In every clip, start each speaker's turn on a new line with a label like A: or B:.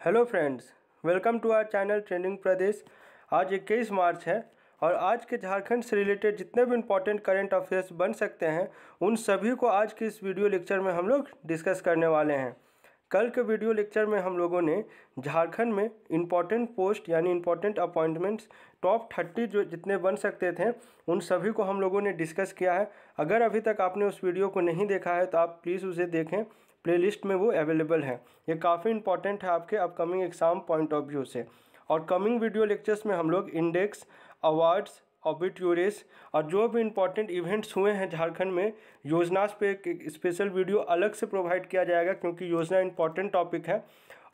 A: Hello friends, welcome to our channel trending Pradesh. आज 21 मार्च है और आज के झारखंड से रिलेटेड जितने भी इम्पोर्टेंट करंट अफेयर्स बन सकते हैं, उन सभी को आज के इस वीडियो लेक्चर में हम लोग डिस्कस करने वाले हैं। कल के वीडियो लेक्चर में हम लोगों ने झारखंड में इंपॉर्टेंट पोस्ट यानी इंपॉर्टेंट अपॉइंटमेंट्स टॉप थर्टी जो जितने बन सकते थे, उन सभी को हम लोगों ने डिस्कस किया है। अगर अभी तक आपने उस वीडियो को नहीं देखा है तो आप प्लीज़ उसे देखें। प्लेलिस्ट में वो अवेलेबल है। ये काफ़ी इंपॉर्टेंट है आपके upcoming exam point of view से। और कमिंग वीडियो लेक्चर्स में हम लोग इंडेक्स अवार्ड्स ऑबिट्यूरिस और जो भी इम्पोर्टेंट इवेंट्स हुए हैं झारखंड में, योजना पे एक स्पेशल वीडियो अलग से प्रोवाइड किया जाएगा क्योंकि योजना इंपॉर्टेंट टॉपिक है।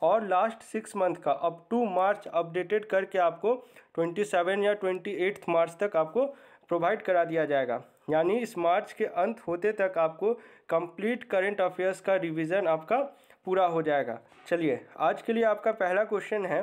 A: और लास्ट सिक्स मंथ का अप टू मार्च अपडेटेड करके आपको ट्वेंटी सेवन या ट्वेंटी एट्थ मार्च तक आपको प्रोवाइड करा दिया जाएगा। यानी इस मार्च के अंत होते तक आपको कंप्लीट करंट अफेयर्स का रिवीजन आपका पूरा हो जाएगा। चलिए, आज के लिए आपका पहला क्वेश्चन है,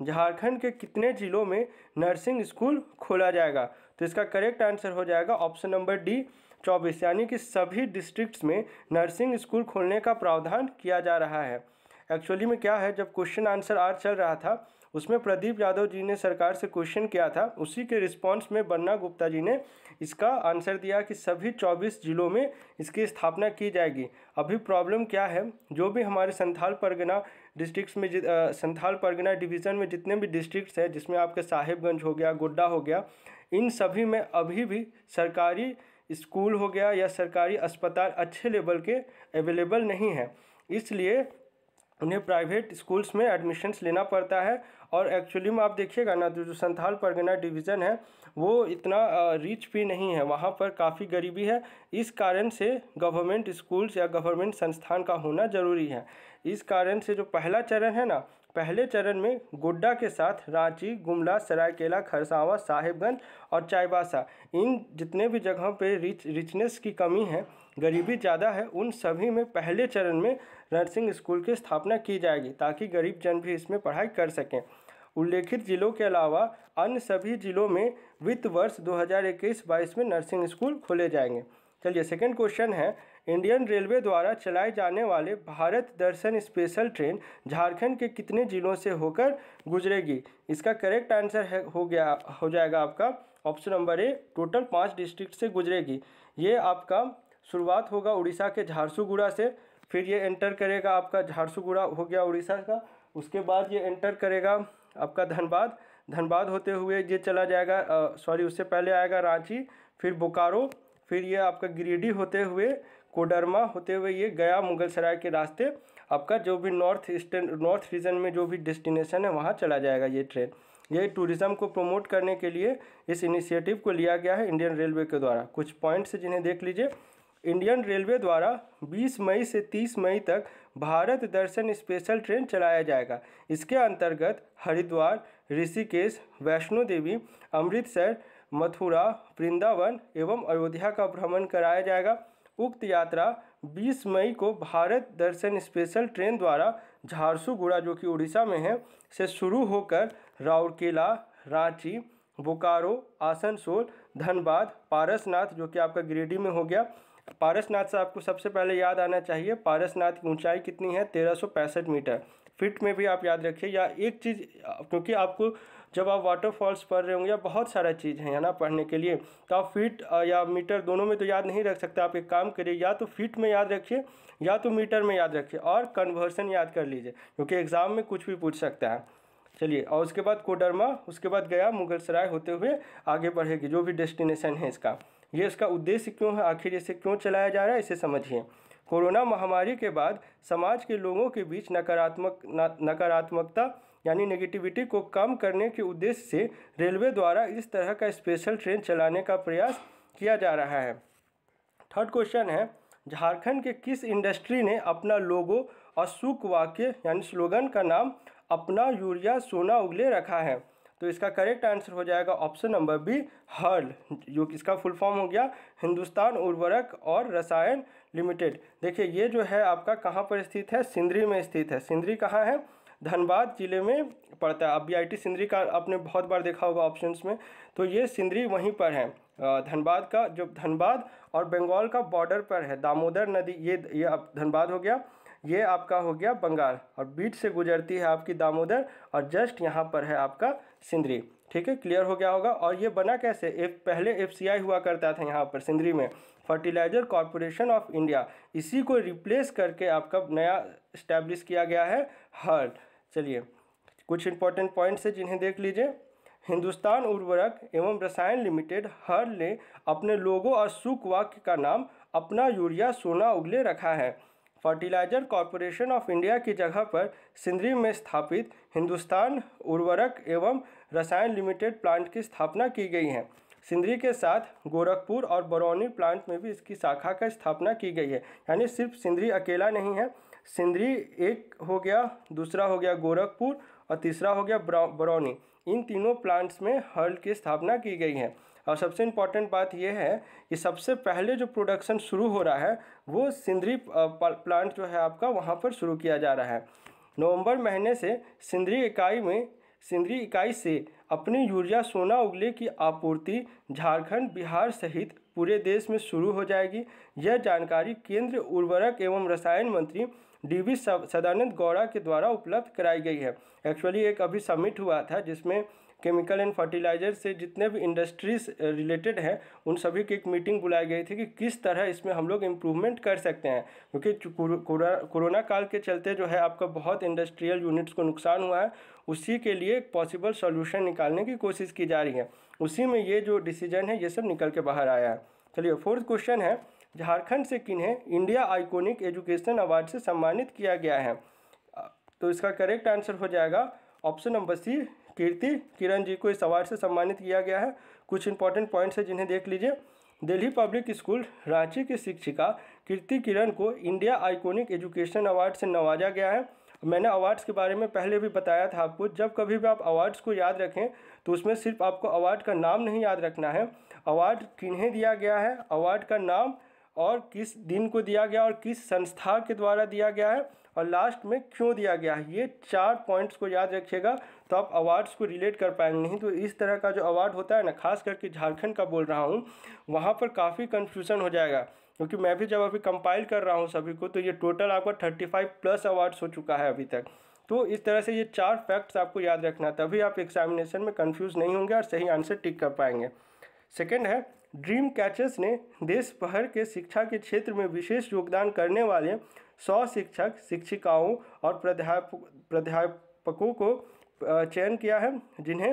A: झारखंड के कितने ज़िलों में नर्सिंग स्कूल खोला जाएगा? तो इसका करेक्ट आंसर हो जाएगा ऑप्शन नंबर डी, चौबीस। यानी कि सभी डिस्ट्रिक्ट्स में नर्सिंग स्कूल खोलने का प्रावधान किया जा रहा है। एक्चुअली में क्या है, जब क्वेश्चन आंसर आर चल रहा था उसमें प्रदीप यादव जी ने सरकार से क्वेश्चन किया था। उसी के रिस्पांस में बन्ना गुप्ता जी ने इसका आंसर दिया कि सभी 24 जिलों में इसकी स्थापना की जाएगी। अभी प्रॉब्लम क्या है? जो भी हमारे संथाल परगना डिस्ट्रिक्ट्स में संथाल परगना डिवीज़न में जितने भी डिस्ट्रिक्ट्स हैं, जिसमें आपके साहिबगंज हो गया, गोड्डा हो गया, इन सभी में अभी भी सरकारी स्कूल हो गया या सरकारी अस्पताल अच्छे लेवल के अवेलेबल नहीं हैं। इसलिए उन्हें प्राइवेट स्कूल्स में एडमिशन्स लेना पड़ता है और एक्चुअली में आप देखिएगा ना, जो संथाल परगना डिवीज़न है, वो इतना रिच भी नहीं है। वहाँ पर काफ़ी गरीबी है। इस कारण से गवर्नमेंट स्कूल्स या गवर्नमेंट संस्थान का होना ज़रूरी है। इस कारण से जो पहला चरण है ना, पहले चरण में गोड्डा के साथ रांची, गुमला, सरायकेला, खरसावा, साहिबगंज और चाईबासा, इन जितने भी जगहों पे रिच रिचनेस की कमी है, गरीबी ज़्यादा है, उन सभी में पहले चरण में नर्सिंग स्कूल की स्थापना की जाएगी, ताकि गरीब जन भी इसमें पढ़ाई कर सकें। उल्लेखित जिलों के अलावा अन्य सभी जिलों में वित्त वर्ष 2021-22 में नर्सिंग स्कूल खोले जाएँगे। चलिए सेकंड क्वेश्चन है। इंडियन रेलवे द्वारा चलाए जाने वाले भारत दर्शन स्पेशल ट्रेन झारखंड के कितने जिलों से होकर गुजरेगी? इसका करेक्ट आंसर है, हो गया, हो जाएगा आपका ऑप्शन नंबर ए टोटल पाँच डिस्ट्रिक्ट से गुजरेगी। ये आपका शुरुआत होगा उड़ीसा के झारसुगुड़ा से, फिर ये एंटर करेगा आपका झारसुगुड़ा, हो गया उड़ीसा का, उसके बाद ये एंटर करेगा आपका धनबाद। धनबाद होते हुए ये चला जाएगा सॉरी उससे पहले आएगा रांची, फिर बोकारो, फिर ये आपका गिरिडीह होते हुए, कोडरमा होते हुए ये गया मुगल सराय के रास्ते। आपका जो भी नॉर्थ ईस्टर्न नॉर्थ रीजन में जो भी डेस्टिनेशन है, वहाँ चला जाएगा ये ट्रेन ये टूरिज़्म को प्रमोट करने के लिए इस इनिशिएटिव को लिया गया है इंडियन रेलवे के द्वारा। कुछ पॉइंट्स जिन्हें देख लीजिए। इंडियन रेलवे द्वारा 20 मई से 30 मई तक भारत दर्शन स्पेशल ट्रेन चलाया जाएगा। इसके अंतर्गत हरिद्वार, ऋषिकेश, वैष्णो देवी, अमृतसर, मथुरा, वृंदावन एवं अयोध्या का भ्रमण कराया जाएगा। उक्त यात्रा 20 मई को भारत दर्शन स्पेशल ट्रेन द्वारा झारसुगुड़ा जो कि उड़ीसा में है, से शुरू होकर राउरकेला, रांची, बोकारो, आसनसोल, धनबाद, पारसनाथ, जो कि आपका गिरिडीह में हो गया पारसनाथ से आपको सबसे पहले याद आना चाहिए, पारसनाथ की ऊंचाई कितनी है? तेरह मीटर। फिट में भी आप याद रखिए, या एक चीज़, क्योंकि आपको जब आप वाटरफॉल्स पढ़ रहे होंगे, या बहुत सारा चीज़ है ना, पढ़ने के लिए तो आप फीट या मीटर दोनों में तो याद नहीं रख सकते। आप एक काम करिए, या तो फीट में याद रखिए, या तो मीटर में याद रखिए, और कन्वर्सन याद कर लीजिए, क्योंकि एग्ज़ाम में कुछ भी पूछ सकता है। चलिए, और उसके बाद कोडरमा, उसके बाद गया मुगल सराय होते हुए आगे बढ़ेगी, जो भी डेस्टिनेशन है इसका। ये इसका उद्देश्य क्यों है? आखिर इसे क्यों चलाया जा रहा है? इसे समझिए। कोरोना महामारी के बाद समाज के लोगों के बीच नकारात्मक नकारात्मकता यानी नेगेटिविटी को कम करने के उद्देश्य से रेलवे द्वारा इस तरह का स्पेशल ट्रेन चलाने का प्रयास किया जा रहा है। थर्ड क्वेश्चन है, झारखंड के किस इंडस्ट्री ने अपना लोगो और सुख वाक्य यानी स्लोगन का नाम अपना यूरिया सोना उगले रखा है? तो इसका करेक्ट आंसर हो जाएगा ऑप्शन नंबर बी हर्ल जो इसका फुल फॉर्म हो गया, हिंदुस्तान उर्वरक और रसायन लिमिटेड देखिए, ये जो है आपका कहाँ पर स्थित है? सिंदरी में स्थित है। सिंदरी कहाँ है? धनबाद ज़िले में पड़ता है। अब बी सिंदरी का आपने बहुत बार देखा होगा ऑप्शंस में। तो ये सिंदरी वहीं पर है। धनबाद का, जो धनबाद और बंगाल का बॉर्डर पर है। दामोदर नदी, ये ये अब धनबाद हो गया। ये आपका हो गया बंगाल। और बीच से गुजरती है आपकी दामोदर और जस्ट यहाँ पर है आपका सिंदरी। ठीक है क्लियर हो गया होगा। और ये बना कैसे? एक पहले एफसीआई हुआ करता था यहाँ पर सिंदरी में। फर्टिलाइज़र कॉरपोरेशन ऑफ़ इंडिया इसी को रिप्लेस करके आपका नया इस्टेब्लिश किया गया है हर्ड चलिए, कुछ इंपॉर्टेंट पॉइंट्स है जिन्हें देख लीजिए। हिंदुस्तान उर्वरक एवं रसायन लिमिटेड, हर ने अपने लोगों और सुख वाक्य का नाम अपना यूरिया सोना उगले रखा है। फर्टिलाइज़र कॉरपोरेशन ऑफ़ इंडिया की जगह पर सिंदरी में स्थापित हिंदुस्तान उर्वरक एवं रसायन लिमिटेड प्लांट की स्थापना की गई है। सिंदरी के साथ गोरखपुर और बरौनी प्लांट में भी इसकी शाखा का स्थापना की गई है। यानी सिर्फ़ सिंदरी अकेला नहीं है सिंदरी एक हो गया, दूसरा हो गया गोरखपुर और तीसरा हो गया बरौनी। इन तीनों प्लांट्स में हर्ल की स्थापना की गई है। और सबसे इंपॉर्टेंट बात यह है कि सबसे पहले जो प्रोडक्शन शुरू हो रहा है वो सिंदरी प्लांट जो है आपका वहाँ पर शुरू किया जा रहा है। नवंबर महीने से सिंदरी इकाई में, सिंदरी इकाई से अपनी यूरिया सोना उगले की आपूर्ति झारखंड, बिहार सहित पूरे देश में शुरू हो जाएगी। यह जानकारी केंद्र उर्वरक एवं रसायन मंत्री डी वी सदानंद गौड़ा के द्वारा उपलब्ध कराई गई है। एक्चुअली एक अभी समिट हुआ था जिसमें केमिकल एंड फर्टिलाइज़र से जितने भी इंडस्ट्रीज़ रिलेटेड हैं, उन सभी की एक मीटिंग बुलाई गई थी कि किस तरह इसमें हम लोग इम्प्रूवमेंट कर सकते हैं। क्योंकि कोरोना काल के चलते जो है आपका बहुत इंडस्ट्रियल यूनिट्स को नुकसान हुआ है, उसी के लिए एक पॉसिबल सॉल्यूशन निकालने की कोशिश की जा रही है। उसी में ये जो डिसीज़न है, ये सब निकल के बाहर आया है। चलिए फोर्थ क्वेश्चन है, झारखंड से किन्हें इंडिया आइकोनिक एजुकेशन अवार्ड से सम्मानित किया गया है? तो इसका करेक्ट आंसर हो जाएगा ऑप्शन नंबर सी कीर्ति, किरण जी को इस अवार्ड से सम्मानित किया गया है। कुछ इंपॉर्टेंट पॉइंट्स है जिन्हें देख लीजिए। दिल्ली पब्लिक स्कूल रांची की शिक्षिका कीर्ति किरण को इंडिया आइकोनिक एजुकेशन अवार्ड से नवाजा गया है। मैंने अवार्ड्स के बारे में पहले भी बताया था आपको, जब कभी भी आप अवार्ड्स को याद रखें तो उसमें सिर्फ़ आपको अवार्ड का नाम नहीं याद रखना है। अवार्ड किन्हें दिया गया है? अवार्ड का नाम और किस दिन को दिया गया और किस संस्था के द्वारा दिया गया है? और लास्ट में क्यों दिया गया है? ये चार पॉइंट्स को याद रखिएगा तो आप अवार्ड्स को रिलेट कर पाएँगे। नहीं तो इस तरह का जो अवार्ड होता है ना, खास करके झारखंड का बोल रहा हूँ, वहाँ पर काफ़ी कन्फ्यूज़न हो जाएगा। क्योंकि मैं भी जब अभी कंपाइल कर रहा हूँ सभी को तो ये टोटल आपका थर्टी फाइव प्लस अवार्ड्स हो चुका है अभी तक। तो इस तरह से ये चार फैक्ट्स आपको याद रखना, तभी आप एग्जामिनेशन में कन्फ्यूज़ नहीं होंगे और सही आंसर टिक कर पाएँगे। सेकेंड है ड्रीम कैचर्स ने देश भर के शिक्षा के क्षेत्र में विशेष योगदान करने वाले सौ शिक्षक, शिक्षिकाओं और प्राध्यापक, प्राध्यापकों को चयन किया है, जिन्हें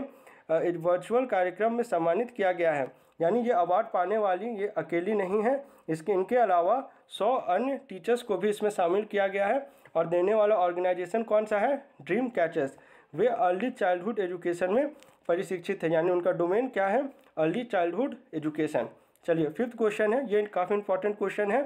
A: वर्चुअल कार्यक्रम में सम्मानित किया गया है। यानी ये अवार्ड पाने वाली ये अकेली नहीं है, इसके, इनके अलावा सौ अन्य टीचर्स को भी इसमें शामिल किया गया है। और देने वाला ऑर्गेनाइजेशन कौन सा है? ड्रीम कैचर्स वे अर्ली चाइल्डहुड एजुकेशन में परिशिक्षित है। यानी उनका डोमेन क्या है? अर्ली चाइल्डहुड एजुकेशन चलिए फिफ्थ क्वेश्चन है। ये काफ़ी इंपॉर्टेंट क्वेश्चन है।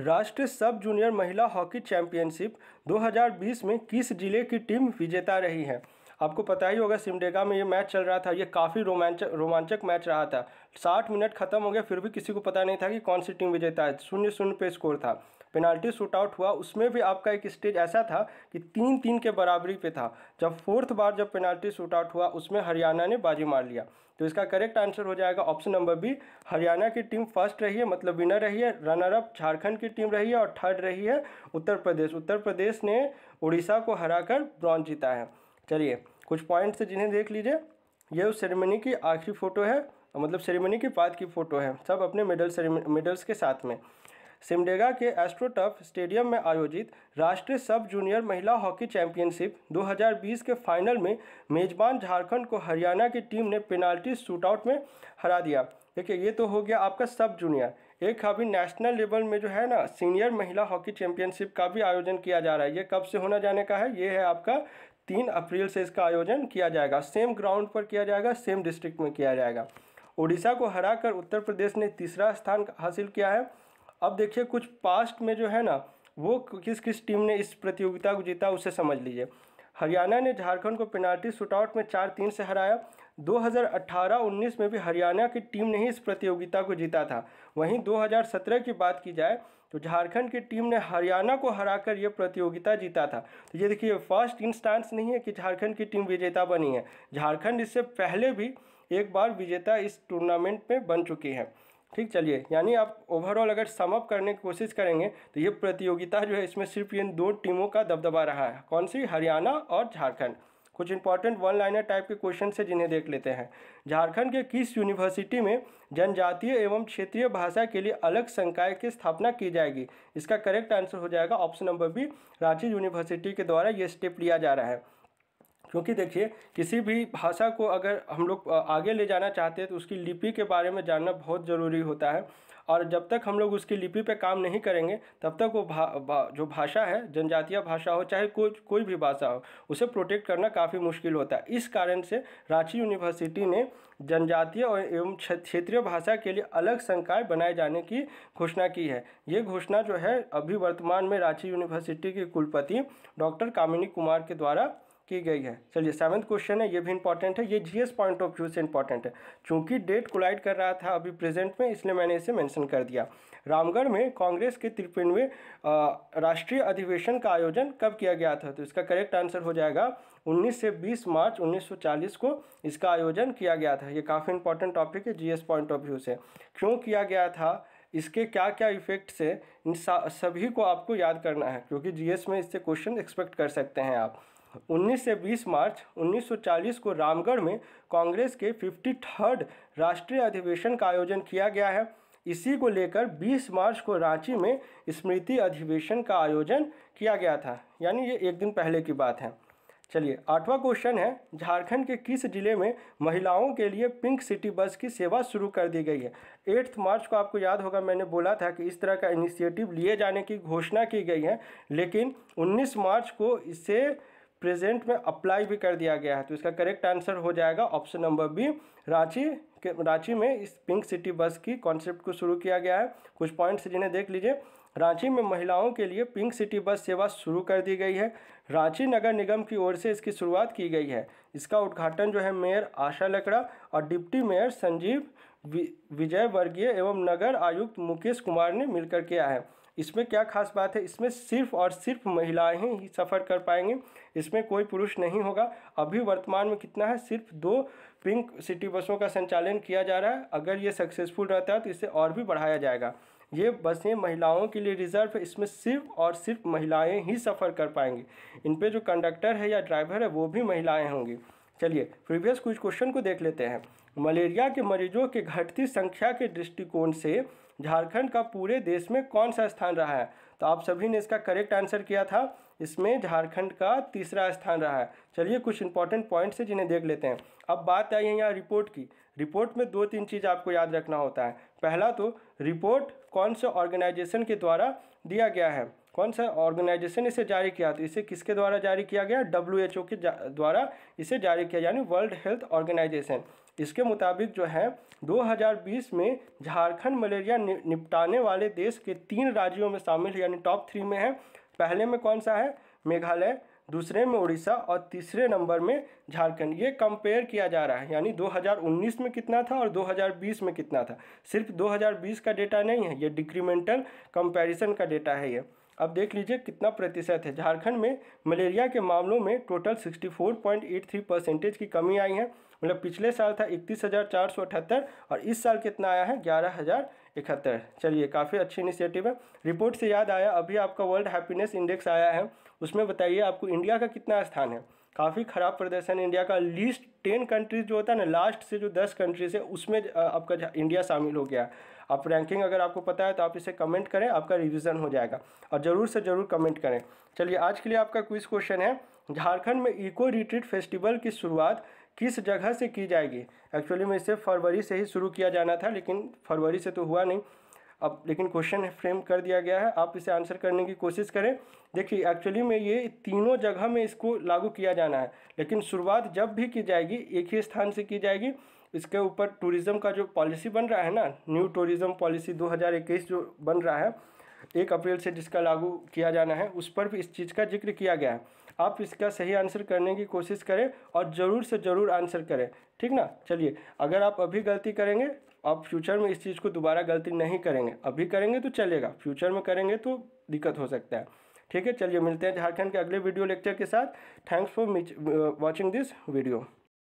A: राष्ट्रीय सब जूनियर महिला हॉकी चैंपियनशिप 2020 में किस ज़िले की टीम विजेता रही है? आपको पता ही होगा, सिमडेगा में ये मैच चल रहा था। ये काफ़ी रोमांचक रोमांचक मैच रहा था। साठ मिनट खत्म हो गया फिर भी किसी को पता नहीं था कि कौन सी टीम विजेता है। शून्य शून्य पे स्कोर था। पेनाल्टी शूट आउट हुआ, उसमें भी आपका एक स्टेज ऐसा था कि तीन तीन के बराबरी पे था। जब फोर्थ बार जब पेनाल्टी शूट आउट हुआ, उसमें हरियाणा ने बाजी मार लिया। तो इसका करेक्ट आंसर हो जाएगा ऑप्शन नंबर बी, हरियाणा की टीम फ़र्स्ट रही है मतलब विनर रही है रनर अप झारखंड की टीम रही है और थर्ड रही है उत्तर प्रदेश। उत्तर प्रदेश ने उड़ीसा को हराकर ब्रॉन्ज जीता है। चलिए, कुछ पॉइंट्स जिन्हें देख लीजिए। ये उस सेरेमनी की आखिरी फ़ोटो है मतलब सेरेमनी के बाद की फ़ोटो है। सब अपने मेडल मेडल्स के साथ में। सिमडेगा के एस्ट्रोटफ स्टेडियम में आयोजित राष्ट्रीय सब जूनियर महिला हॉकी चैंपियनशिप 2020 के फाइनल में मेजबान झारखंड को हरियाणा की टीम ने पेनाल्टी शूटआउट में हरा दिया। देखिए, ये तो हो गया आपका सब जूनियर। एक अभी नेशनल लेवल में जो है ना, सीनियर महिला हॉकी चैंपियनशिप का भी आयोजन किया जा रहा है। ये कब से होना जाने का है? ये है आपका तीन अप्रैल से इसका आयोजन किया जाएगा। सेम ग्राउंड पर किया जाएगा, सेम डिस्ट्रिक्ट में किया जाएगा। उड़ीसा को हराकर उत्तर प्रदेश ने तीसरा स्थान हासिल किया है। अब देखिए कुछ पास्ट में जो है ना, वो किस किस टीम ने इस प्रतियोगिता को जीता उसे समझ लीजिए। हरियाणा ने झारखंड को पेनाल्टी शूटआउट में चार तीन से हराया। 2018-19 में भी हरियाणा की टीम ने ही इस प्रतियोगिता को जीता था। वहीं 2017 की बात की जाए तो झारखंड की टीम ने हरियाणा को हराकर ये प्रतियोगिता जीता था। तो ये देखिए फ़र्स्ट इंस्टांस नहीं है कि झारखंड की टीम विजेता बनी है। झारखंड इससे पहले भी एक बार विजेता इस टूर्नामेंट में बन चुकी है। ठीक, चलिए। यानी आप ओवरऑल अगर समअप करने की कोशिश करेंगे तो ये प्रतियोगिता जो है, इसमें सिर्फ़ इन दो टीमों का दबदबा रहा है। कौन सी? हरियाणा और झारखंड। कुछ इंपॉर्टेंट वन लाइनर टाइप के क्वेश्चन से जिन्हें देख लेते हैं। झारखंड के किस यूनिवर्सिटी में जनजातीय एवं क्षेत्रीय भाषा के लिए अलग संकाय की स्थापना की जाएगी? इसका करेक्ट आंसर हो जाएगा option number B Ranchi university के द्वारा ये स्टेप लिया जा रहा है। क्योंकि देखिए किसी भी भाषा को अगर हम लोग आगे ले जाना चाहते हैं तो उसकी लिपि के बारे में जानना बहुत ज़रूरी होता है। और जब तक हम लोग उसकी लिपि पे काम नहीं करेंगे तब तक वो भा, भा, जो भाषा है जनजातीय भाषा हो चाहे कोई कोई भी भाषा हो उसे प्रोटेक्ट करना काफ़ी मुश्किल होता है। इस कारण से रांची यूनिवर्सिटी ने जनजातीय और एवं क्षेत्रीय भाषा के लिए अलग संकाय बनाए जाने की घोषणा की है। ये घोषणा जो है अभी वर्तमान में रांची यूनिवर्सिटी के कुलपति डॉक्टर कामिनी कुमार के द्वारा की गई है। चलिए सेवन्थ क्वेश्चन है, ये भी इंपॉर्टेंट है, ये जीएस पॉइंट ऑफ़ व्यू से इंपॉर्टेंट है। चूँकि डेट कोलाइड कर रहा था अभी प्रेजेंट में, इसलिए मैंने इसे मेंशन कर दिया। रामगढ़ में कांग्रेस के तिरपनवे राष्ट्रीय अधिवेशन का आयोजन कब किया गया था? तो इसका करेक्ट आंसर हो जाएगा 19 से 20 मार्च 1940 को इसका आयोजन किया गया था। ये काफ़ी इंपॉर्टेंट टॉपिक है जीएस पॉइंट ऑफ़ व्यू से। क्यों किया गया था? इसके क्या क्या इफेक्ट्स है? इन सभी को आपको याद करना है, क्योंकि जीएस में इससे क्वेश्चन एक्सपेक्ट कर सकते हैं आप। 19 से 20 मार्च 1940 को रामगढ़ में कांग्रेस के फिफ्टी थर्ड राष्ट्रीय अधिवेशन का आयोजन किया गया है। इसी को लेकर 20 मार्च को रांची में स्मृति अधिवेशन का आयोजन किया गया था। यानी ये एक दिन पहले की बात है। चलिए, आठवां क्वेश्चन है, झारखंड के किस ज़िले में महिलाओं के लिए पिंक सिटी बस की सेवा शुरू कर दी गई है? एट्थ मार्च को आपको याद होगा, मैंने बोला था कि इस तरह का इनिशिएटिव लिए जाने की घोषणा की गई है। लेकिन 19 मार्च को इसे प्रेजेंट में अप्लाई भी कर दिया गया है। तो इसका करेक्ट आंसर हो जाएगा ऑप्शन नंबर बी रांची के, रांची में इस पिंक सिटी बस की कॉन्सेप्ट को शुरू किया गया है। कुछ पॉइंट्स जिन्हें देख लीजिए। रांची में महिलाओं के लिए पिंक सिटी बस सेवा शुरू कर दी गई है। रांची नगर निगम की ओर से इसकी शुरुआत की गई है। इसका उद्घाटन जो है मेयर आशा लकड़ा और डिप्टी मेयर संजीव विजय वर्गीय एवं नगर आयुक्त मुकेश कुमार ने मिलकर किया है। इसमें क्या खास बात है? इसमें सिर्फ़ और सिर्फ़ महिलाएँ ही सफ़र कर पाएँगे। इसमें कोई पुरुष नहीं होगा। अभी वर्तमान में कितना है? सिर्फ़ दो पिंक सिटी बसों का संचालन किया जा रहा है। अगर ये सक्सेसफुल रहता है तो इसे और भी बढ़ाया जाएगा। ये बसें महिलाओं के लिए रिज़र्व है। इसमें सिर्फ़ और सिर्फ़ महिलाएँ ही सफ़र कर पाएँगी। इन पे जो कंडक्टर है या ड्राइवर है, वो भी महिलाएँ होंगी। चलिए, प्रीवियस कुछ क्वेश्चन को देख लेते हैं। मलेरिया के मरीजों के घटती संख्या के दृष्टिकोण से झारखंड का पूरे देश में कौन सा स्थान रहा है? तो आप सभी ने इसका करेक्ट आंसर किया था। इसमें झारखंड का तीसरा स्थान रहा है। चलिए कुछ इंपॉर्टेंट पॉइंट्स है जिन्हें देख लेते हैं। अब बात आई है यहाँ रिपोर्ट की। रिपोर्ट में दो तीन चीज़ आपको याद रखना होता है। पहला तो रिपोर्ट कौन से ऑर्गेनाइजेशन के द्वारा दिया गया है? कौन सा ऑर्गेनाइजेशन इसे जारी किया? तो इसे किसके द्वारा जारी किया गया? डब्ल्यूएचओ के द्वारा इसे जारी किया, यानी वर्ल्ड हेल्थ ऑर्गेनाइजेशन इसके मुताबिक जो है 2020 में झारखंड मलेरिया निपटाने वाले देश के तीन राज्यों में शामिल है, यानी टॉप थ्री में है। पहले में कौन सा है? मेघालय, दूसरे में उड़ीसा और तीसरे नंबर में झारखंड। ये कंपेयर किया जा रहा है, यानी 2019 में कितना था और 2020 में कितना था। सिर्फ़ 2020 का डेटा नहीं है, ये डिक्रीमेंटल कंपैरिजन का डेटा है ये। अब देख लीजिए कितना प्रतिशत है। झारखंड में मलेरिया के मामलों में टोटल 64.83 परसेंटेज की कमी आई है। मतलब पिछले साल था इकतीस हज़ार चार सौ अठहत्तर और इस साल कितना आया है? ग्यारह हज़ार इकहत्तर। चलिए, काफ़ी अच्छी इनिशिएटिव है। रिपोर्ट से याद आया, अभी आपका वर्ल्ड हैप्पीनेस इंडेक्स आया है। उसमें बताइए आपको इंडिया का कितना स्थान है? काफ़ी ख़राब प्रदर्शन इंडिया का लीस्ट टेन कंट्रीज़ जो होता है ना लास्ट से जो दस कंट्रीज़ है, उसमें आपका इंडिया शामिल हो गया। आप रैंकिंग अगर आपको पता है तो आप इसे कमेंट करें, आपका रिवीजन हो जाएगा। और ज़रूर से ज़रूर कमेंट करें। चलिए, आज के लिए आपका क्विज क्वेश्चन है, झारखंड में इको रिट्रीट फेस्टिवल की शुरुआत किस जगह से की जाएगी? एक्चुअली में इसे फरवरी से ही शुरू किया जाना था, लेकिन फरवरी से तो हुआ नहीं। अब लेकिन क्वेश्चन फ्रेम कर दिया गया है। आप इसे आंसर करने की कोशिश करें। देखिए एक्चुअली में ये तीनों जगह में इसको लागू किया जाना है। लेकिन शुरुआत जब भी की जाएगी, एक ही स्थान से की जाएगी। इसके ऊपर टूरिज़्म का जो पॉलिसी बन रहा है ना न्यू टूरिज़्म पॉलिसी 2021 जो बन रहा है, एक अप्रैल से जिसका लागू किया जाना है, उस पर भी इस चीज़ का ज़िक्र किया गया है। आप इसका सही आंसर करने की कोशिश करें और ज़रूर से ज़रूर आंसर करें। ठीक ना? चलिए, अगर आप अभी गलती करेंगे, आप फ्यूचर में इस चीज़ को दोबारा गलती नहीं करेंगे। अभी करेंगे तो चलेगा, फ्यूचर में करेंगे तो दिक्कत हो सकता है। ठीक है, चलिए मिलते हैं झारखंड के अगले वीडियो लेक्चर के साथ। Thanks for watching this video